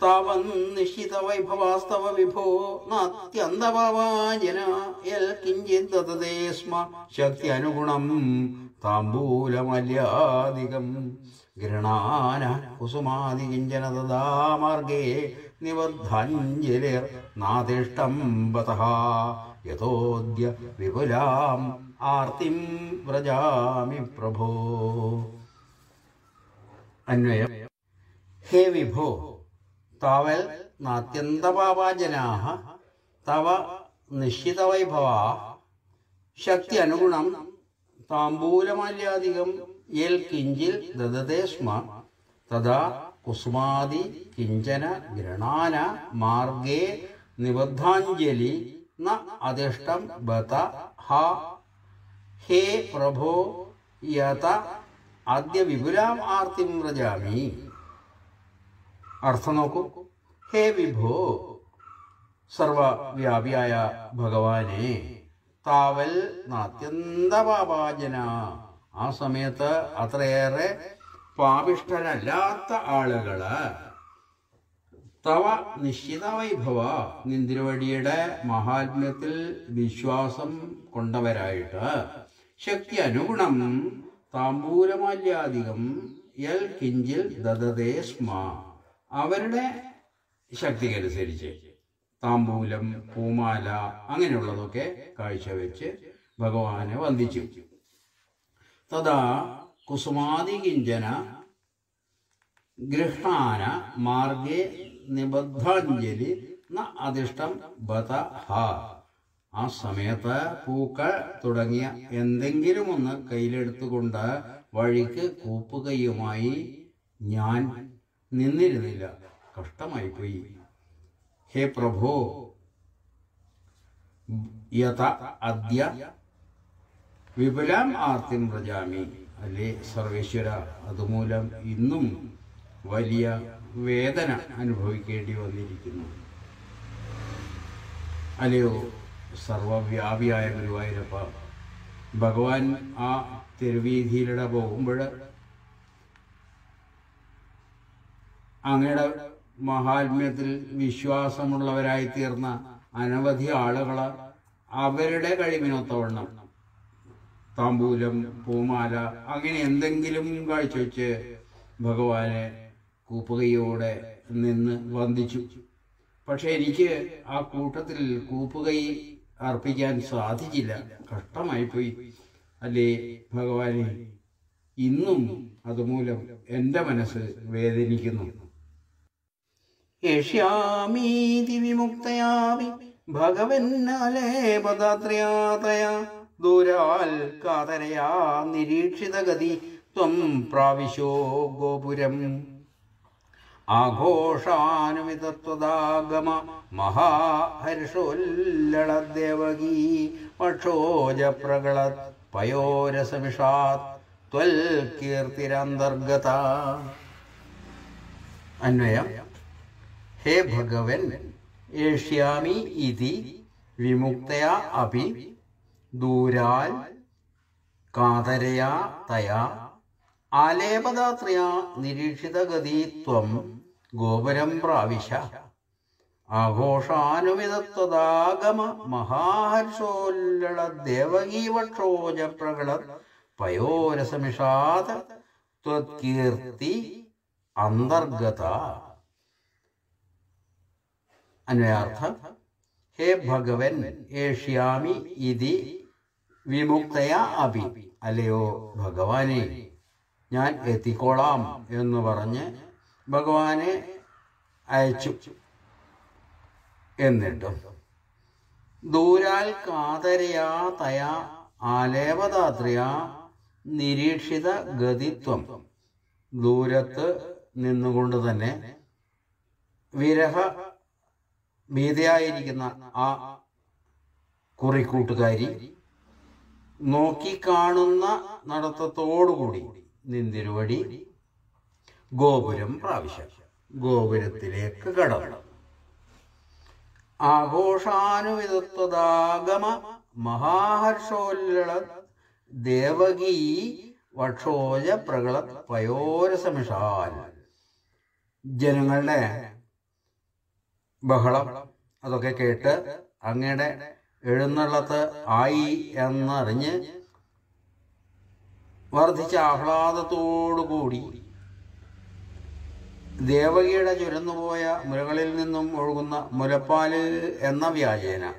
താവൻ നിശ്ചിത വൈഭവാസ്തവ വിഭോ നാത്യന്തഭാവാജന യൽ കിഞ്ചിത് ദദതേ സ്മ ശക്തി അനുഗുണം താംബൂലമല്യാദികം ഗൃണാന കുസുമാദി കിഞ്ചന ബതഃ യഥോദ്യ വിപുലാം ആർത്തിം വ്രജാമി പ്രഭോ. അന്വയം. ഹേ വിഭോ താവൽ നാത്യന്തപാപാജനാ തവ നിശ്ചിതവൈഭവ. ശക്തി അനുഗുണം താംബൂലമാല്യാദികം യൽ കിഞ്ചിൽ ദദതേ സ്മ തഥാ കുസുമാദി കിഞ്ചന ഗൃണാന മാർഗേ നിബദ്ധാഞ്ജലി ന അതിഷ്ടം ബത ഹ ഹേ പ്രഭോ യത ആദ്യ വിപുലാം ആർത്തിം വ്രജാമി അർത്ഥം നോക്കൂ. ഹേ വിഭോ സർവവ്യാപിയായ ഭഗവാനെ താവൽ നാത്യന്തപാപാജന. ആ സമയത്ത് അത്രയേറെ പാപിഷ്ഠരല്ലാത്ത ആളുകൾ തവ നിശ്ചിത വൈഭവ നിന്തിരുവടിയുടെ മഹാത്മ്യത്തിൽ വിശ്വാസം കൊണ്ടവരായിട്ട് ശക്തി അനുഗുണം താമ്പൂലമാല്യാധികം എൽ കിഞ്ചിൽ ദദതേ സ്മ. അവരുടെ ശക്തിക്കനുസരിച്ച് താമ്പൂലം പൂമാല അങ്ങനെയുള്ളതൊക്കെ കാഴ്ചവെച്ച് ഭഗവാനെ വന്ദിച്ചു. തഥാ കുസുമാതികിഞ്ചന ഗൃഹാന മാർഗേ നിബദ്ധാഞ്ജലി ന അധിഷ്ടം ബത ഹ. ആ സമയത്ത് പൂക്കൾ തുടങ്ങിയ എന്തെങ്കിലും ഒന്ന് കയ്യിലെടുത്തുകൊണ്ട് വഴിക്ക് കൂപ്പുകയുമായി ഞാൻ നിന്നിരുന്നില്ല. കഷ്ടമായി പോയി ഹേ പ്രഭു യഥ അദ്യ വിപുലാം ആർത്തിം വ്രജാമി. അല്ലേ സർവേശ്വര? അതുമൂലം ഇന്നും വലിയ വേദന അനുഭവിക്കേണ്ടി വന്നിരിക്കുന്നു. അല്ലയോ സർവവ്യാപിയായ ഗുരുവായൂരപ്പ ഭഗവാൻ ആ തെരുവീതിയിലൂടെ പോകുമ്പോൾ അങ്ങയുടെ മഹാത്മ്യത്തിൽ വിശ്വാസമുള്ളവരായി തീർന്ന അനവധി ആളുകൾ അവരുടെ കഴിവിനൊത്തവണ്ണം താമ്പൂലം പൂമാല അങ്ങനെ എന്തെങ്കിലും കാഴ്ചവെച്ച് ഭഗവാനെ കൂപ്പുകയോടെ നിന്ന് വന്ദിച്ചു. പക്ഷെ എനിക്ക് ആ കൂട്ടത്തിൽ കൂപ്പുകൈ അർപ്പിക്കാൻ സാധിച്ചില്ല. കഷ്ടമായിപ്പോയി അല്ലേ ഭഗവാനെ? ഇന്നും അതുമൂലം എന്റെ മനസ്സ് വേദനിക്കുന്നു. യഷ്യാമീതി വിമുക്തയാമി. ഭഗവന്നാലേ പദാത്രയാതയ. ദൂരാൽ കാതരയാ നിരീക്ഷിതഗതി. ത്വം പ്രാവിശോ ഗോപുരം. ആഘോഷാനുമിതത്വദാഗമ മഹാഹർഷോല്ലളദേവകീ പക്ഷോജ പ്രകളത് പയോരസമിഷാത് ത്വൽ കീർത്തിരന്തർഗത അന്വയം ഹേ ഭഗവൻ ഏഷ്യാമി ഇതി വിമുക്തയാ അപി ദൂരാൽ കാതരയാ തയാ ആലേപദാത്രയാ നിരീക്ഷിതഗതി ത്വം. ഗോപുരം പ്രാവിശ. ആഘോഷാനുമിതത്വദാഗമ മഹാഹർഷോല്ലള ദേവകീവക്ഷോജ പ്രകള പയോരസമിഷാത ത്വത്കീർത്തി അന്തർഗത. അന്വയാർത്ഥം ഹേ ഭഗവൻ ഏഷ്യാമി ഇതി വിമുക്തയ അഭി. അല്ലയോ ഭഗവാനെ ഞാൻ എത്തിക്കോളാം എന്ന് പറഞ്ഞ് ഭഗവാനെ അയച്ചു എന്നിട്ടും. ദൂരാൽ കാതരയാ തയാ ആലേവദാത്രിയ നിരീക്ഷിത ഗതിത്വം. ദൂരത്ത് നിന്നുകൊണ്ട് തന്നെ വിരഹ ഭീതയായിരിക്കുന്ന ആ കുറിക്കൂട്ടുകാരി നോക്കിക്കാണുന്ന നടത്തത്തോടുകൂടി നിന്തിരുവടി ഗോപുരം പ്രാവശ്യം. ഗോപുരത്തിലേക്ക് കടന്നു. ആഘോഷാനുവിധത്വദാഗമ മഹാഹർഷോല്ലള ദേവകീ വക്ഷോജ പ്രകള പയോരസമിഷാൽ. ജനങ്ങളുടെ ബഹളം അതൊക്കെ കേട്ട് അങ്ങയുടെ എഴുന്നള്ളത്ത് ആയി എന്നറിഞ്ഞ് വർദ്ധിച്ച ആഹ്ലാദത്തോടുകൂടി ദേവകിയുടെ ചുരന്നുപോയ മുലകളിൽ നിന്നും ഒഴുകുന്ന മുലപ്പാൽ എന്ന വ്യാജേന.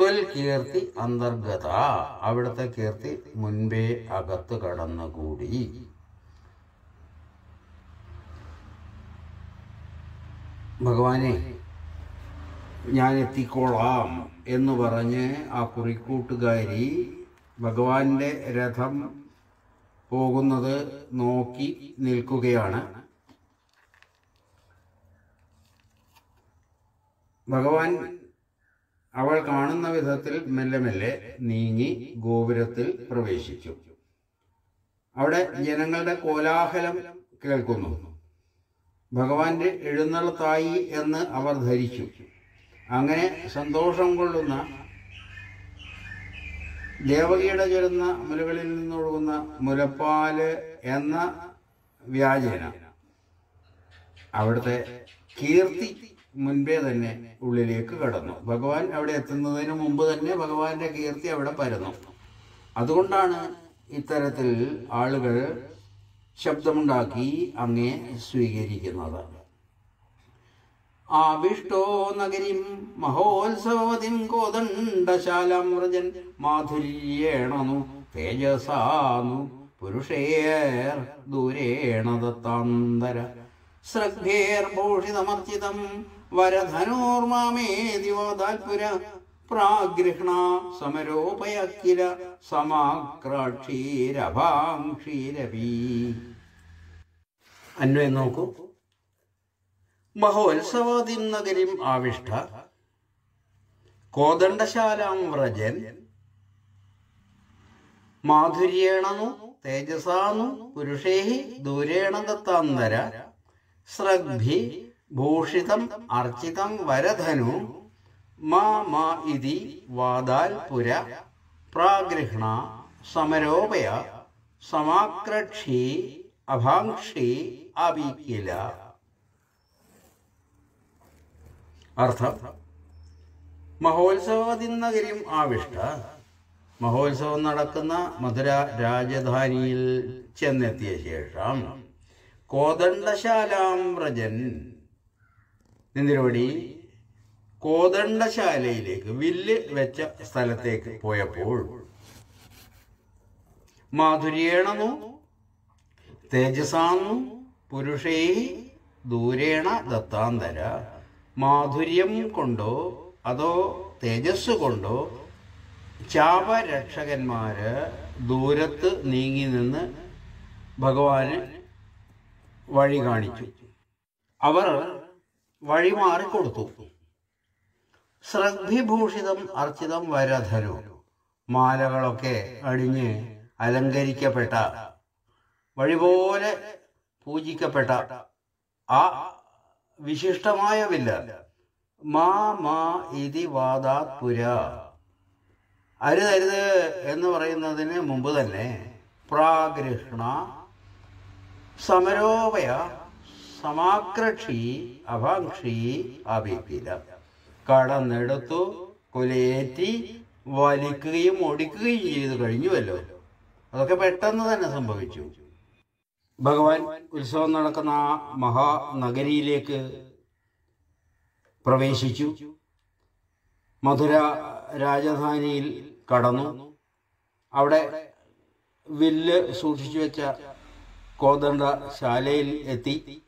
ത്വൽ കീർത്തി അന്തർഗത. അവിടുത്തെ കീർത്തി മുൻപേ അകത്ത് കടന്നുകൂടി. ഭഗവാനെ ഞാൻ എത്തിക്കോളാം എന്ന് പറഞ്ഞ് ആ കുറിക്കൂട്ടുകാരി ഭഗവാന്റെ രഥം പോകുന്നത് നോക്കി നിൽക്കുകയാണ്. ഭഗവാൻ അവൾ കാണുന്ന വിധത്തിൽ മെല്ലെ മെല്ലെ നീങ്ങി ഗോപുരത്തിൽ പ്രവേശിച്ചു. അവിടെ ജനങ്ങളുടെ കോലാഹലം കേൾക്കുന്നു. ഭഗവാന്റെ എഴുന്നള്ളത്തായി എന്ന് അവർ ധരിച്ചു. അങ്ങനെ സന്തോഷം കൊള്ളുന്ന ദേവകിയുടെ ചേരുന്ന മുലകളിൽ നിന്നൊഴുകുന്ന മുലപ്പാൽ എന്ന വ്യാജേന അവിടുത്തെ കീർത്തി മുൻപേ തന്നെ ഉള്ളിലേക്ക് കടന്നു. ഭഗവാൻ അവിടെ എത്തുന്നതിന് മുമ്പ് തന്നെ ഭഗവാന്റെ കീർത്തി അവിടെ പരന്നു. അതുകൊണ്ടാണ് ഇത്തരത്തിൽ ആളുകൾ ശബ്ദമുണ്ടാക്കി അങ്ങേ സ്വീകരിക്കുന്നത്. ആവിഷ്ടോ നഗരിം മഹോത്സവതിം കോദണ്ഡശാലാമ്രജൻ മാധുര്യേണനു തേജസാനു പുരുഷേർ ദൂരേണ ദത്താന്തര. ശ്രദ്ധേർഭൂഷിതമർച്ചിതം വരധനോർമാമേതി പ്രാഗ്രഹണ പ്രാഗൃഹണ സമരോപയ കില സമാക്രാക്ഷീരഭാംക്ഷീരവീ അന്വയം നോക്കൂ. മഹോത്സവാദിം നഗരിം ആവിഷ്ട കോദണ്ഡശാലാം വ്രജൻ മാധുര്യേണനു തേജസാനു പുരുഷേഹി ദൂരേണ ദത്താന്തര ശ്രഗ്ഭി ഭൂഷിതം അർച്ചിതം വരധനു മാ മാ ഇതി വാദാൽ പുര പ്രാഗൃഹണ സമരോപയ സമാക്രക്ഷി അഭാംക്ഷി അബീക്കില അർത്ഥം മഹോത്സവാദിനഗരിം ആവിഷ്ട. മഹോത്സവം നടക്കുന്ന മധുര രാജധാനിയിൽ ചെന്നെത്തിയ ശേഷം കോദണ്ഡശാലാം വ്രജൻ നിന്നിരുപടി കോദണ്ഡശാലയിലേക്ക് വില്ല് വെച്ച സ്ഥലത്തേക്ക് പോയപ്പോൾ മാധുര്യേണന്നു തേജസാന്നു പുരുഷേ ദൂരേണ ദത്താന്തര മാധുര്യം കൊണ്ടോ അതോ തേജസ് കൊണ്ടോ ചാപരക്ഷകന്മാര് ദൂരത്ത് നീങ്ങി നിന്ന് ഭഗവാന് വഴി കാണിച്ചു. അവർ വഴി മാറിക്കൊടുത്തു. ശ്രദ്ധിഭൂഷിതം അർച്ചിതം വരധനു മാലകളൊക്കെ അടിഞ്ഞ് അലങ്കരിക്കപ്പെട്ട വഴിപോലെ പൂജിക്കപ്പെട്ട ആ വിശിഷ്ടമായ വില്ല. മാ മാ ഇതി വാദാത് പുര. അരുതരുത് എന്ന് പറയുന്നതിന് മുമ്പ് തന്നെ പ്രാഗൃഹണ സമരോപയ. സമാക്രക്ഷി അഭാംക്ഷി അഭിപില കടന്നെടുത്തു കുലയേറ്റി വലിക്കുകയും ഒടിക്കുകയും ചെയ്തു കഴിഞ്ഞുവല്ലോ. അതൊക്കെ പെട്ടെന്ന് തന്നെ സംഭവിച്ചു. ഭഗവാൻ ഉത്സവം നടക്കുന്ന ആ മഹാനഗരിയിലേക്ക് പ്രവേശിച്ചു. മധുര രാജധാനിയിൽ കടന്നു. അവിടെ വില്ല് സൂക്ഷിച്ചു വെച്ച കോദണ്ഡ ശാലയിൽ എത്തി.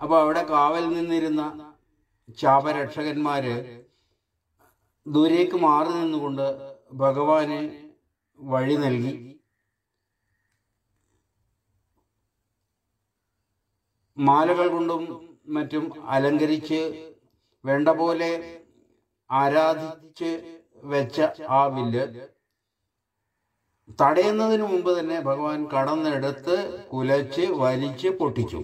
അപ്പോൾ അവിടെ കാവൽ നിന്നിരുന്ന ശാപരക്ഷകന്മാര് ദൂരേക്ക് മാറി നിന്നുകൊണ്ട് ഭഗവാന് വഴി നൽകി. മാലകൾ കൊണ്ടും മറ്റും അലങ്കരിച്ച് വേണ്ട പോലെ ആരാധിച്ച് വെച്ച ആ വില്ല് തടയുന്നതിന് മുമ്പ് തന്നെ ഭഗവാൻ കടന്നെടുത്ത് കുലച്ച് വലിച്ച് പൊട്ടിച്ചു.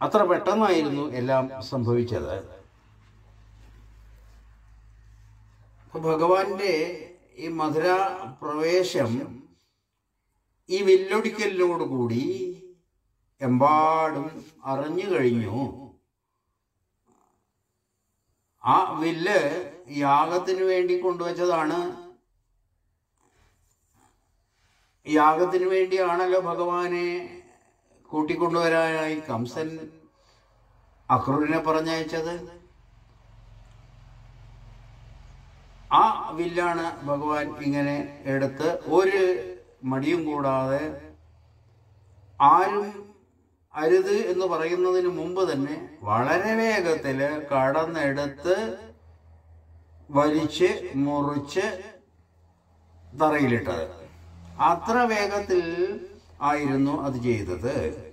അത്ര പെട്ടെന്നായിരുന്നു എല്ലാം സംഭവിച്ചത്. ഭഗവാന്റെ ഈ മധുര പ്രവേശം ഈ വില്ലൊടിക്കലിനോടുകൂടി എമ്പാടും അറിഞ്ഞു കഴിഞ്ഞു. ആ വില്ല് യാഗത്തിന് വേണ്ടി കൊണ്ടുവച്ചതാണ്. യാഗത്തിന് വേണ്ടിയാണല്ലോ ഭഗവാനെ കൂട്ടിക്കൊണ്ടുവരാനായി കംസൻ അക്രൂരിനെ പറഞ്ഞയച്ചത്. ആ വില്ലാണ് ഭഗവാൻ ഇങ്ങനെ എടുത്ത് ഒരു മടിയും കൂടാതെ ആരും അരുത് എന്ന് പറയുന്നതിന് മുമ്പ് തന്നെ വളരെ വേഗത്തിൽ കടന്നെടുത്ത് വലിച്ച് മുറിച്ച് തറയിലിട്ടത്. അത്ര വേഗത്തിൽ ആയിരുന്നു അത് ചെയ്തത്.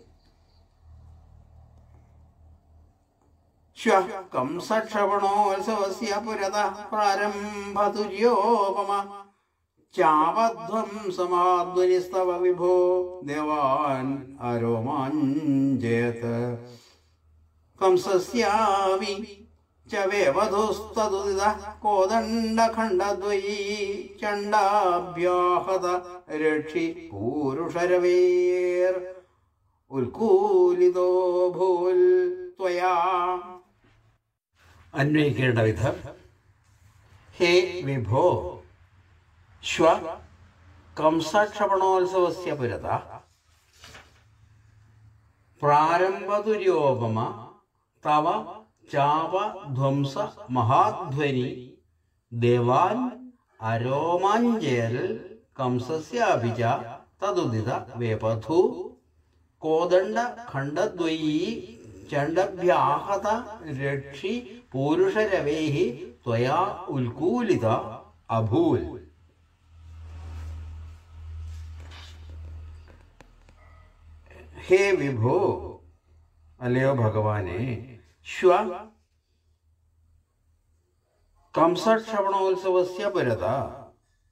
ശ്വ കംസക്ഷപണോത്സവസ്യ പുരത പ്രാരംഭതുര്യോപമ ചാവധ്വം സമാധ്വനിസ്തവ വിഭോ ദേവാൻ അരോമാഞ്ചേത് വേവധുസ്തതുദിത കോദണ്ഡഖണ്ഡദ്വയീ ചണ്ഡാഭ്യാഹത രക്ഷി പൂരുഷരവേർ. ഉൽക്കൂലിതോ ഭൂൽ ത്വയാ. അന്വയിക്കേണ്ട വിധം ഹേ വിഭോ ശ്വ കംസക്ഷപണോത്സവസ്യ പുരത പ്രാരംഭതുര്യോപമ തവ ചാപധ്വംസ മഹാധ്വനി ദേവാൻ അരോമാഞ്ചേൽ കംസസ്യാഭിച തതുദിത വേപഥു കോദണ്ഡ ഖണ്ഡദ്വയീ ചണ്ഡഭ്യാഹത രക്ഷി പൂരുഷരവേഹി ത്വയാ ഉൽക്കൂലിത അഭൂൽ. ഹേ വിഭോ അല്ലയോ ഭഗവാനെ ശ്വ. പുരത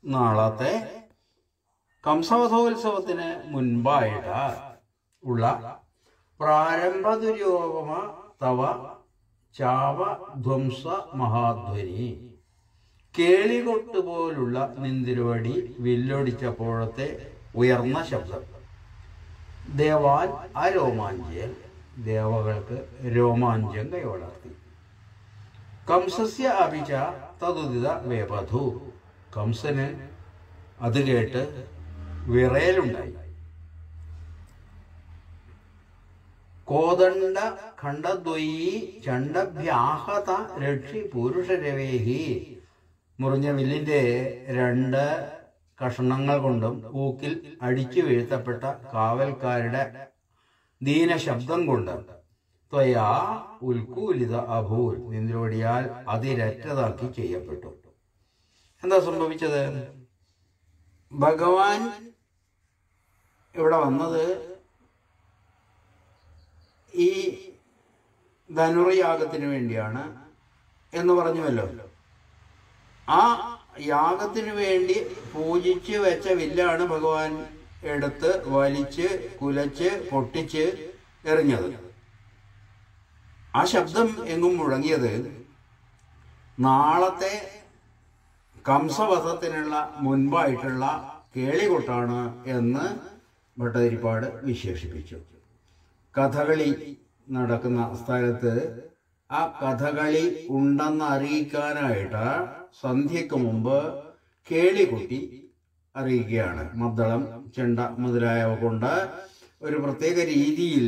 നാളത്തെ കംസവധോത്സവത്തിന് മുൻപായിട്ട് ഉള്ള പ്രാരംഭ ദുര്യോഗമ തവ ചാവധ്വംസ മഹാധ്വനി. കേളികൊട്ട് പോലുള്ള നിന്തിരുവടി വില്ലൊടിച്ചപ്പോഴത്തെ ഉയർന്ന ശബ്ദം. ദേവാൻ ആ രോമാഞ്ചിയൽ. ദേവകൾക്ക് രോമാഞ്ചം കൈവളർത്തി. കംസസ്യ അഭിച തതുദിത വേപധു. കംസന് അത് കേട്ട് വിറയലുണ്ടായി. കോദണ്ഡ ഖണ്ഡദ്വയി ചണ്ഡഭ്യാഹത രക്ഷി പുരുഷരവേഹി. മുറിഞ്ഞ വില്ലിന്റെ രണ്ട് കഷണങ്ങൾ കൊണ്ടും ഊക്കിൽ അടിച്ചു വീഴ്ത്തപ്പെട്ട കാവൽക്കാരുടെ ദീനശബ്ദം കൊണ്ട് ത്വയാ ഉൽക്കൂലിത അഭൂൽ നിന്ദ്രോടിയാൽ അതിരറ്റതാക്കി ചെയ്യപ്പെട്ടു. എന്താ സംഭവിച്ചത്? ഭഗവാൻ ഇവിടെ വന്നത് ഈ ധനുർയാഗത്തിന് വേണ്ടിയാണ് എന്ന് പറഞ്ഞുവല്ലോ. ആ യാഗത്തിന് വേണ്ടി പൂജിച്ച് വെച്ച വില്ലാണ് ഭഗവാൻ. എടുത്ത് വലിച്ച് കുലച്ച് പൊട്ടിച്ച് എറിഞ്ഞത്. ആ ശബ്ദം എങ്ങും മുഴങ്ങിയത് നാളത്തെ കംസവധത്തിനുള്ള മുൻപായിട്ടുള്ള കേളികൊട്ടാണ് എന്ന് ഭട്ടതിരിപ്പാട് വിശേഷിപ്പിച്ചു. കഥകളി നടക്കുന്ന സ്ഥലത്ത് ആ കഥകളി ഉണ്ടെന്ന് അറിയിക്കാനായിട്ട് സന്ധ്യക്ക് മുമ്പ് കേളികുട്ടി അറിയിക്കുകയാണ്. മദ്ദളം ചെണ്ട മുതലായവ കൊണ്ട് ഒരു പ്രത്യേക രീതിയിൽ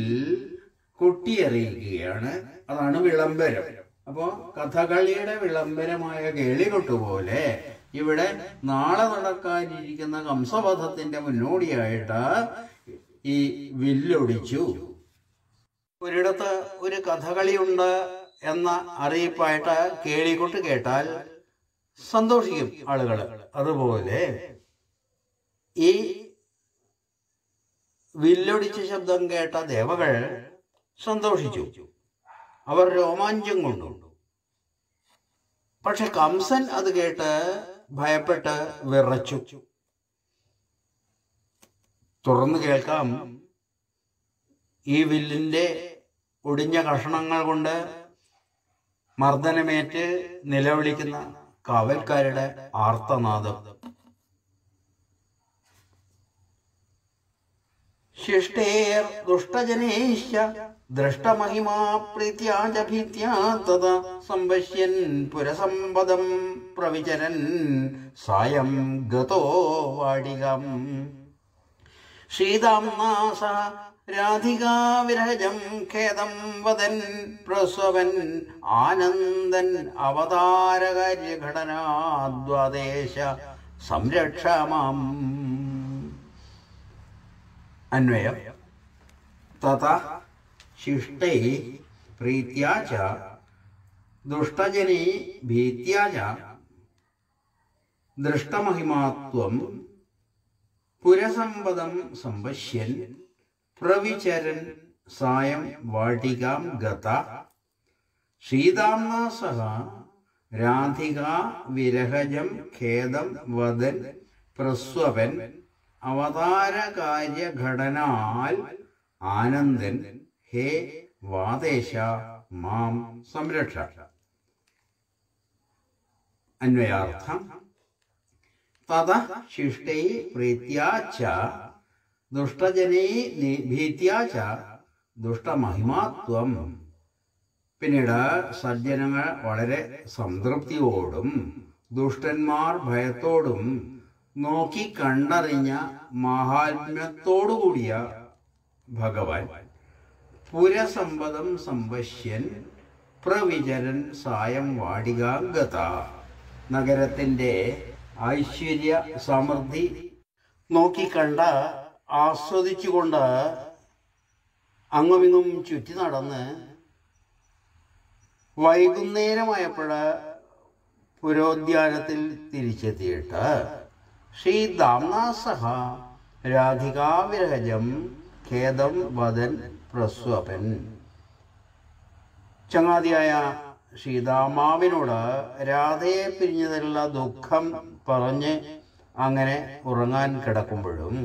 കൊട്ടി അറിയിക്കുകയാണ് അതാണ് വിളംബരം. അപ്പോൾ കഥകളിയുടെ വിളംബരമായ കേളികൊട്ട് പോലെ ഇവിടെ നാളെ നടക്കാനിരിക്കുന്ന കംസവധത്തിന്റെ മുന്നോടിയായിട്ട് ഈ വില്ലൊടിച്ചു. ഒരിടത്ത് ഒരു കഥകളിയുണ്ട് എന്ന അറിയിപ്പായിട്ട് കേളികൊട്ട് കേട്ടാൽ സന്തോഷിക്കും ആളുകൾ അതുപോലെ ഈ വില്ലൊടിച്ച ശബ്ദം കേട്ട ദേവകൾ സന്തോഷിച്ചു. അവർ രോമാഞ്ചം കൊണ്ടു. പക്ഷെ കംസൻ അത് കേട്ട് ഭയപ്പെട്ട് വിറച്ചു. തുറന്നു കേൾക്കാം. ഈ വില്ലിന്റെ ഒടിഞ്ഞ കഷണങ്ങൾ കൊണ്ട് മർദ്ദനമേറ്റ് നിലവിളിക്കുന്ന കാവൽക്കാരുടെ ആർത്തനാദം. ശിഷ്ടേർ दृष्टमहिमा ദൃഷ്ടമഹിമാ പ്രീത്യാ ച ഭീത്യാ തത സംപശ്യൻ പുരസമ്പദം പ്രവിചരൻ സായം ഗതോ വാടികം ശ്രീതാംനാസ രാധികാവിരഹജം ഖേദം വദൻ പ്രസവൻ ആനന്ദൻ അവതാരകാര്യഘടനാദ്വാദേശ സംരക്ഷമാം അന്വയം. തഥിഷ്ടൈ പ്രീത്യ ദുഷ്ടജനീ ഭീത്യ ദൃഷ്ടമഹിമാത്വം പുരസമ്പദം സമ്പശ്യൻ പ്രവിചരൻ സായം വാടികാം ഗത ശ്രീതാംനാ രാധിക വിരഹജം ഖേദം വദൻ പ്രസ്വപൻ അവതാരകാര്യഘടനാൽ ആനന്ദൻ ഹേ വാദേശ മാം സംരക്ഷ. അന്വയാർത്ഥം. തത ശിഷ്ടൈ പ്രീത്യാ ച ദുഷ്ടജനൈ ഭീത്യാച്ച ദുഷ്ടമഹിമാത്വം. പിന്നീട് സജ്ജനങ്ങൾ വളരെ സംതൃപ്തിയോടും ദുഷ്ടന്മാർ ഭയത്തോടും നോക്കി കണ്ടറിഞ്ഞ മഹാത്മ്യത്തോടുകൂടിയ ഭഗവാൻ. പുരസമ്പദം സംവശ്യൻ പ്രവിചരൻ സായം വാടികാംഗത. നഗരത്തിന്റെ ഐശ്വര്യ സമൃദ്ധി നോക്കിക്കണ്ട ആസ്വദിച്ചുകൊണ്ട് അങ്ങുമിങ്ങും ചുറ്റി നടന്ന് വൈകുന്നേരമായപ്പോഴ പുരോദ്യാനത്തിൽ തിരിച്ചെത്തിയിട്ട് ശ്രീ ദാംനാസഹ രാധികാവിരഹജം ഖേദം വദൻ പ്രസ്വപൻ. ചങ്ങാതിയായ ശ്രീദാമാവിനോട് രാധയെ പിരിഞ്ഞതിലുള്ള ദുഃഖം പറഞ്ഞ് അങ്ങനെ ഉറങ്ങാൻ കിടക്കുമ്പോഴും.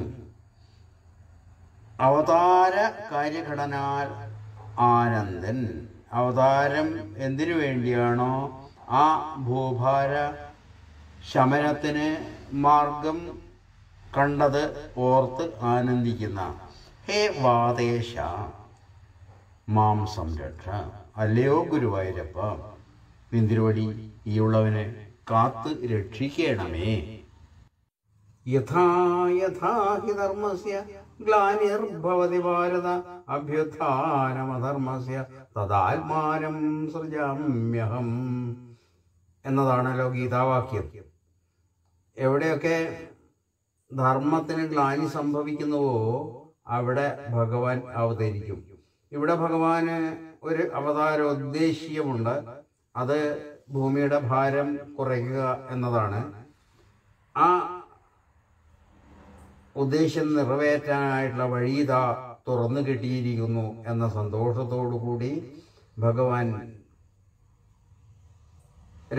അവതാര കാര്യഘടനാൽ ആനന്ദൻ. അവതാരം എന്തിനു വേണ്ടിയാണോ? ആ ഭൂഭാര ശമനത്തിന് മാർഗം കണ്ടത് ഓർത്ത് ആനന്ദിക്കുന്ന. ഹേ വാദേശ മാം സംരക്ഷ. അല്ലയോ ഗുരുവായൂരപ്പ നിന്തിരുവടി ഈയുള്ളവനെ കാത്ത് രക്ഷിക്കണമേ. ഗ്ലാനിർഭവതി ഭാരത അഭ്യുത്ഥാനമധർമ്മസ്യ തദാത്മാനം സൃജാമ്യഹം. എന്നതാണല്ലോ ഗീതാവാക്യം എവിടെയൊക്കെ ധർമ്മത്തിന് ഗ്ലാനി സംഭവിക്കുന്നുവോ അവിടെ ഭഗവാൻ അവതരിക്കും. ഇവിടെ ഭഗവാന് ഒരു അവതാരോദ്ദേശ്യമുണ്ട്. അത് ഭൂമിയുടെ ഭാരം കുറയ്ക്കുക എന്നതാണ്. ആ ഉദ്ദേശം നിറവേറ്റാനായിട്ടുള്ള വഴി ഇതാ തുറന്നു കിട്ടിയിരിക്കുന്നു എന്ന സന്തോഷത്തോടു കൂടി ഭഗവാൻ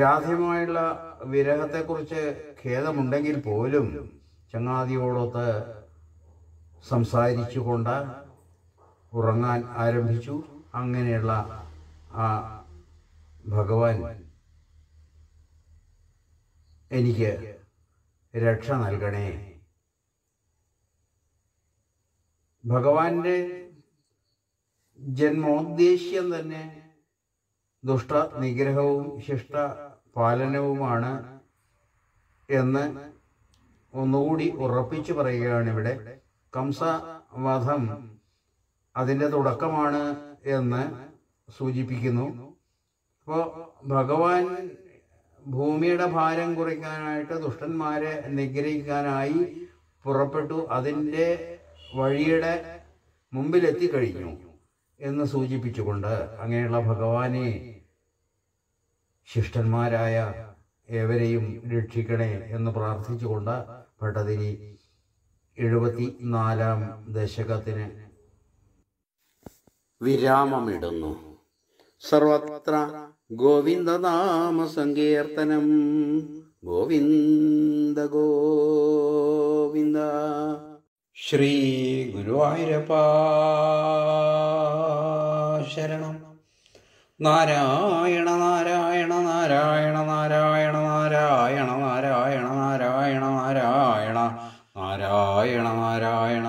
രാധ്യമായുള്ള വിരഹത്തെക്കുറിച്ച് ഖേദമുണ്ടെങ്കിൽ പോലും ചങ്ങാതിയോടൊത്ത് സംസാരിച്ചുകൊണ്ട് ഉറങ്ങാൻ ആരംഭിച്ചു. അങ്ങനെയുള്ള ആ ഭഗവാൻ എനിക്ക് രക്ഷ നൽകണേ. ഭഗവാന്റെ ജന്മോദ്ദേശ്യം തന്നെ ദുഷ്ട നിഗ്രഹവും ശിഷ്ട പാലനവുമാണ് എന്ന് ഒന്നുകൂടി ഉറപ്പിച്ചു പറയുകയാണ് ഇവിടെ കംസവധം അതിന്റെ തുടക്കമാണ് എന്ന് സൂചിപ്പിക്കുന്നു. അപ്പോൾ ഭഗവാൻ ഭൂമിയുടെ ഭാരം കുറയ്ക്കാനായിട്ട് ദുഷ്ടന്മാരെ നിഗ്രഹിക്കാനായി പുറപ്പെട്ടു. അതിന്റെ വഴിയുടെ മുമ്പിലെത്തി കഴിഞ്ഞു എന്ന് സൂചിപ്പിച്ചുകൊണ്ട് അങ്ങനെയുള്ള ഭഗവാനെ ശിഷ്ടന്മാരായ ഏവരെയും രക്ഷിക്കണേ എന്ന് പ്രാർത്ഥിച്ചുകൊണ്ട് ഭട്ടതിരി എഴുപത്തി നാലാം ദശകത്തിന് വിരാമമിടുന്നു. സർവത്ര ഗോവിന്ദനാമ സങ്കീർത്തനം ഗോവിന്ദ ഗോവിന്ദ. ശ്രീ ഗുരുവായൂരപ്പ ശരണം. നാരായണ നാരായണ നാരായണ നാരായണ നാരായണ നാരായണ നാരായണ നാരായണ നാരായണ